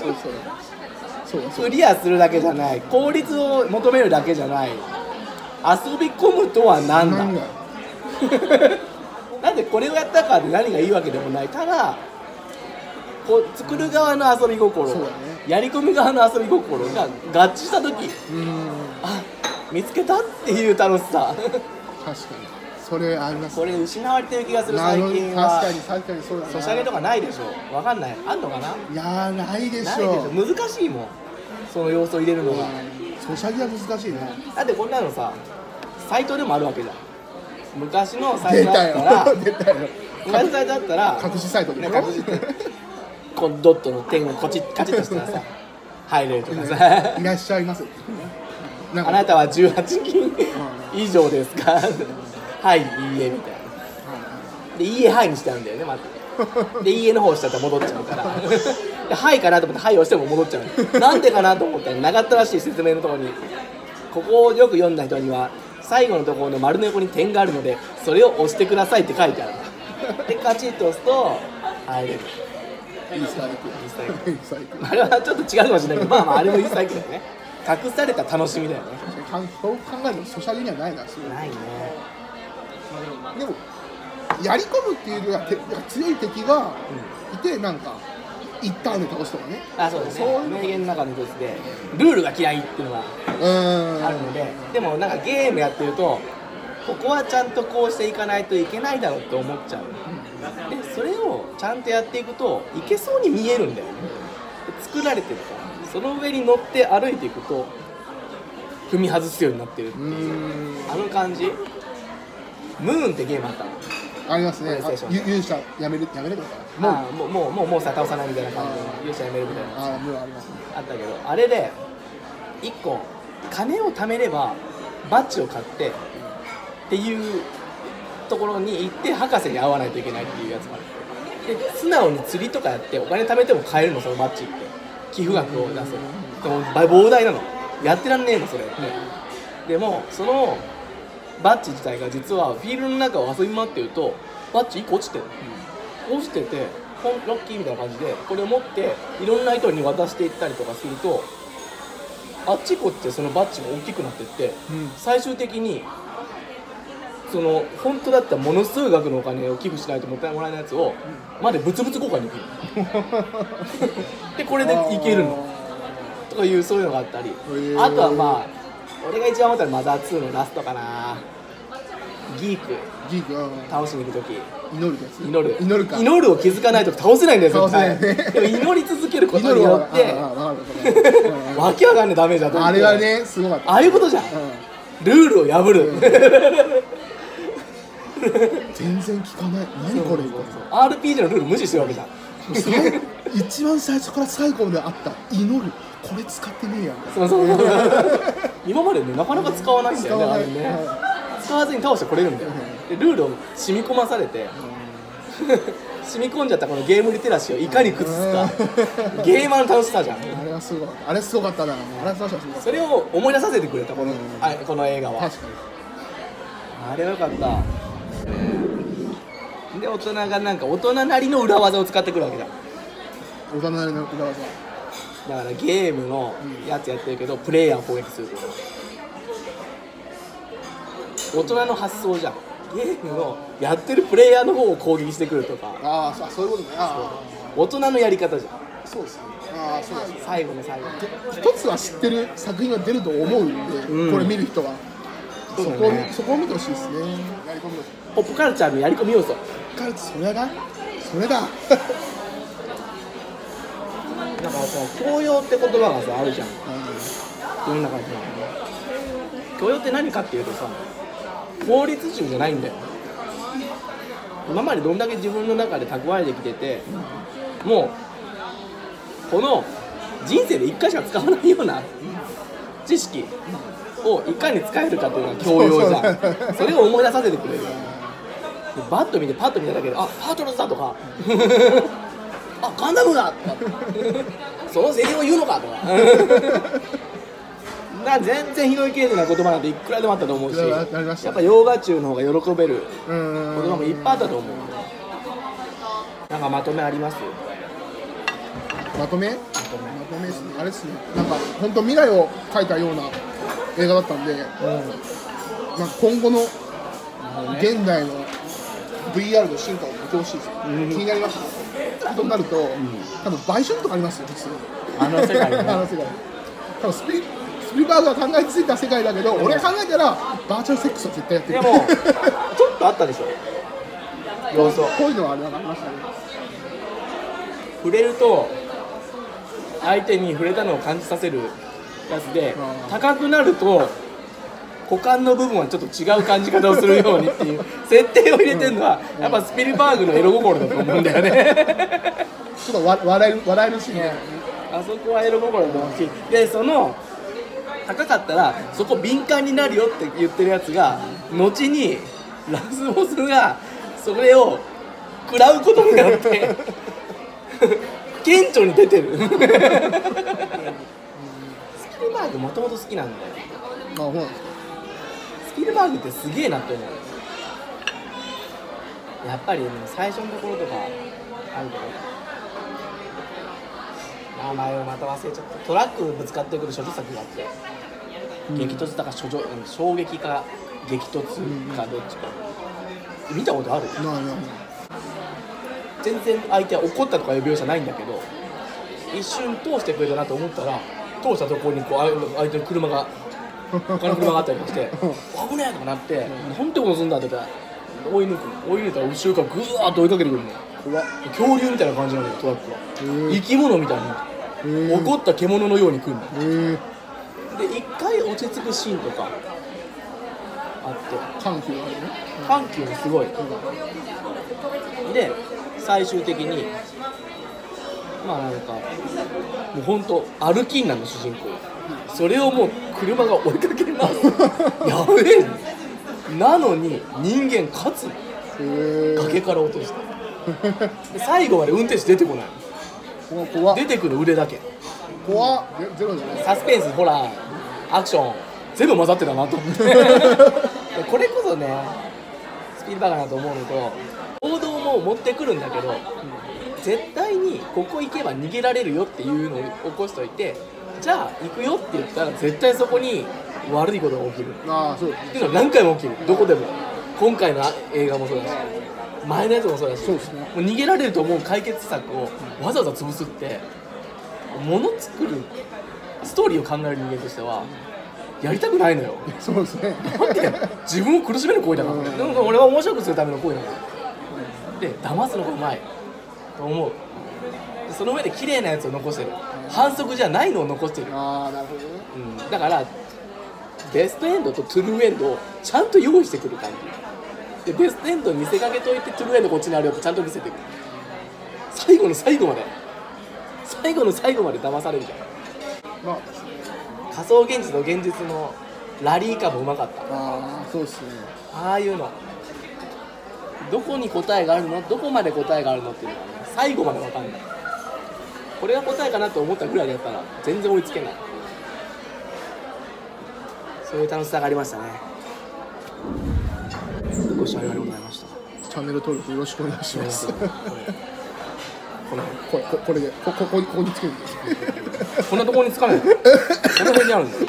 そうそう。そうクリアするだけじゃない。効率を求めるだけじゃない。遊び込むとは何だ。なんだ なんでこれをやったからで何がいいわけでもない。ただこう作る側の遊び心、ね。やり込み側の遊び心が合致した時。うん。あ見つけたっていう楽しさ。確かにそれあります。これ失われてる気がする最近は。確かに確かにそうだなソシャゲとかないでしょ。わかんない。あんのかな？いやーないでしょょ。難しいもん。その要素を入れるのが。ソシャゲは難しいね。だってこんなのさサイトでもあるわけじゃん。昔のサイトだったらよ。出たよ。昔のサイトだったら隠しサイトでね隠しこうドットの点をこちカチッとしたらさ 入れるとかさ。いらっしゃいます。あなたは18金以上ですか？はいいいえみたいな。でいいえはいにしてあるんだよねまず。でいいえの方押しちゃったら戻っちゃうから。ではいかなと思ってはい押しても戻っちゃう。なんでかなと思ったら長ったらしい説明のところにここをよく読んだ人には最後のところの丸の横に点があるのでそれを押してくださいって書いてある。でカチッと押すと入れる。いいサイクル。いいサイクル。あれはちょっと違うかもしれないけどまあまああれもいいサイクルだね。隠された楽しみだよね。そう考えるとソシャゲにはないなないねでもやり込むっていうよりはて強い敵がいてなんか一旦で倒すとかね。あそうですそういうね名言の中の一つでルールが嫌いっていうのがあるのででもなんかゲームやってるとここはちゃんとこうしていかないといけないだろうって思っちゃう。でそれをちゃんとやっていくといけそうに見えるんだよね。で作られてるから。その上に乗って歩いていくと踏み外すようになってるってう。いうあの感じ？ムーンってゲームあったの。ありますね。勇者やめるやめるとかもうもうもうもうもうさ倒さないみたいな感じで勇者やめるみたいな。あもうありますね。あったけどあれで1個金を貯めればバッジを買ってっていうところに行って博士に会わないといけないっていうやつがある。で素直に釣りとかやってお金貯めても買えるのそのバッジって。寄付額を出すでも倍膨大なの。やってらんねえのそれって。でもそのバッジ自体が実はフィールドの中を遊び回ってるとバッジ1個落ちてる。の落ちててポンラッキーみたいな感じでこれを持っていろんな人に渡していったりとかするとあっちこっちそのバッジが大きくなってってうん。最終的にその本当だったらものすごい額のお金を寄付しないともったいもらえないやつをまで物々交換にできる。でこれでいけるの。とかいうそういうのがあったり。ー。あとはまあ俺が一番思ったのはマザー2のラストかな。ギーク。ギークうん倒しに行く時。祈るやつ。祈る。祈るか。祈るを気づかないと倒せないんだよ絶対。倒せないね。でも祈り続けることによってああわかるわかる。うん。わけわかんないダメージだと思って。あれはねすごかった。ああいうことじゃん。うルールを破る、ん。全然聞かない。何これ？みたいな RPG のルール無視してるわけじゃん。最一番最初から最後まであった。祈るこれ使ってねえやん。そうそう。今までねなかなか使わないんだよねあれね。使わずに倒してこれるんだよでルールを染み込まされて 染み込んじゃったこのゲームリテラシーをいかに崩すか。ゲーマーの楽しさじゃん。あれはすごかったあれすごかったな。あれすごかっそれを思い出させてくれたこの,、うん。あこの映画は。た確かあれはよかった。で大人がなんか大人なりの裏技を使ってくるわけじゃんに大人なりの裏技だからゲームのやつやってるけど、プレイヤーを攻撃すると。か大人の発想じゃん。ゲームのやってるプレイヤーの方を攻撃してくるとか。ああそうそういうことね。あ大人のやり方じゃん。あそうですね。ああそうですね最後の最後。一つは知ってる作品が出ると思うんで、うん。これ見る人は。そこそこを見てほしいですね。やり込み要素ポップカルチャーのやり込み要素。カルツそれだそれだなんかさ教養って言葉がさあるじゃん。世の中にさ教養って何かっていうとさ法律集じゃないんだよ。今までどんだけ自分の中で蓄えてきててもうこの人生で1回しか使わないような知識をいかに使えるかっていうのが教養じゃん。それを思い出させてくれる。でバッと見てパッと見ただけであパートナーズだとかあガンダムだ。と かそのセリフを言うのかと。かな全然拾いきれてない言葉なんていくらでもあったと思うしいやっぱ洋画中の方が喜べる言葉もいっぱいあったと思う。なんかまとめあります？まとめ？とめ。まとめですね。あれですね。なんか本当未来を描いたような映画だったんで、うん。まあ、今後の現代の VR の進化を見てほしいです。よ、うん。気になりましたとなると、多分売春とかありますよ普通に。あの世界ね。あの世界多分スピリスピルバーグが考えついた世界だけど、俺が考えたらバーチャルセックスは絶対やってる。でもちょっとあったでしょ。要素こういうのはあれ分かりましたね。触れると相手に触れたのを感じさせるやつで高くなると股間の部分はちょっと違う感じ方をするようにっていう 設定を入れてるのはやっぱスピルバーグのエロ心だと思うんだよね。ちょっとわ笑える笑えるシーン。で、あそこはエロ心だと思うしでその高かったらそこ敏感になるよって言ってるやつが後にラスボスがそれを食らうことになって 顕著に出てる。スピルバーグもともと好きなんだよあそうなんですかスピルバーグってすげえなって思う。やっぱりね最初のところとかあるけど。名前をまた忘れちゃったトラックぶつかってくる処女作があって、激突だか処女うん衝撃か激突かどっちか、見たことある？全然相手は怒ったとかいう描写ないんだけど。一瞬通してくれたなと思ったら通したところにこう相相手の車が他の車があったりして危ねえとかなって、なんてことすんだって言ったら追い抜く。追い抜いたら後ろからぐわーっと追いかけてくるの恐竜みたいな感じなのよトラックは。へ生き物みたいにえ。怒った獣のように来るのえ。で一回落ち着くシーンとかあって。緩急があるね。緩急もすごい。で最終的にまあなんかもうほんと歩きんなの主人公それをもう車が追いかけます。やべえ。なのに人間勝つ。崖から落としてで最後まで運転手出てこない。出てくる腕だけ。怖っ。ゼゼロじゃない。サスペンスホラーアクション。全部混ざってたなと思って。で これこそねスピルバーグだなと思うのと王道も持ってくるんだけど絶対にここ行けば逃げられるよっていうのを起こしといてじゃあ行くよって言ったら絶対そこに悪いことが起きる。ああそうっていうのは何回も起きる。どこでも。今回の映画もそうだし前のやつもそうだしそうですね。もう逃げられると思う解決策をわざわざ潰すってもの作るストーリーを考える人間としてはやりたくないのよ。そうですね。だって自分を苦しめる行為だから、うん。でも俺は面白くするための行為なので騙すのがうまいと思う。でその上で綺麗なやつを残してる。反則じゃないのを残してる、ああなるほどね。うん、だからベストエンドとトゥルーエンドをちゃんと用意してくる感じでベストエンドに見せかけといてトゥルーエンドこっちにあるよってちゃんと見せてくる。最後の最後まで。最後の最後まで騙されるじゃん。まあ。仮想現実と現実のラリー感もうまかった。ああそうですね。ああいうの。どこに答えがあるの？どこまで答えがあるのっていう。のがね最後まで分かんない。これが答えかなと思ったぐらいだったら全然追いつけない。そういう楽しさがありましたね。ご視聴ありがとうございました。チャンネル登録よろしくお願いします。これこのこれここれでこここここにつけるこんなところにつかないの？この辺にあるんだよ